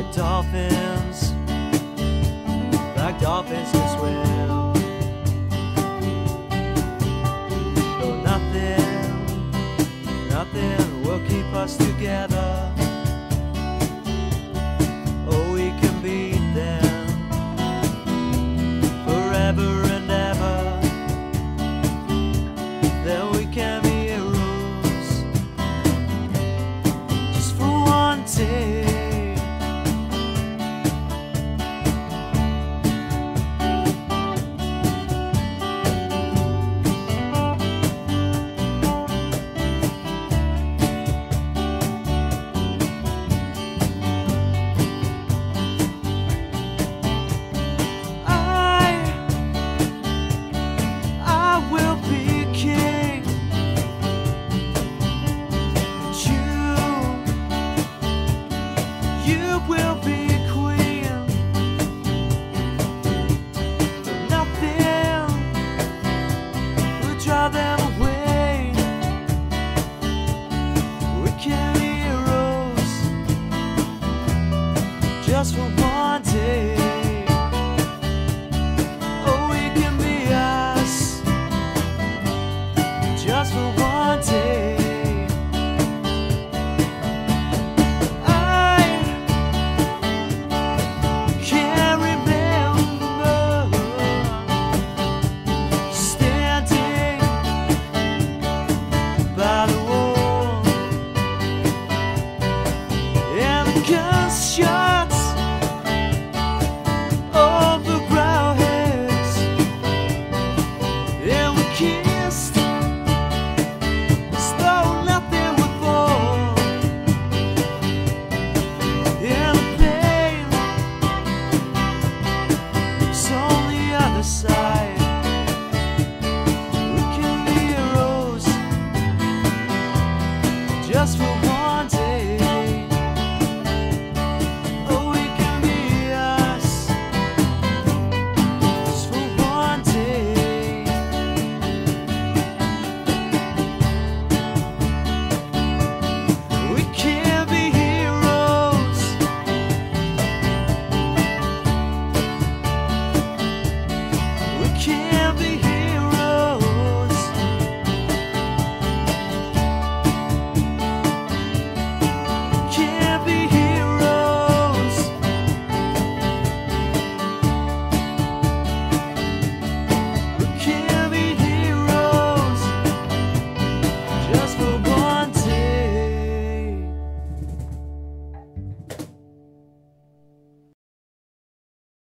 like dolphins, like dolphins can swim. Though nothing, nothing will keep us together. you will be queen. Nothing draw them away. We can heroes just for one. just for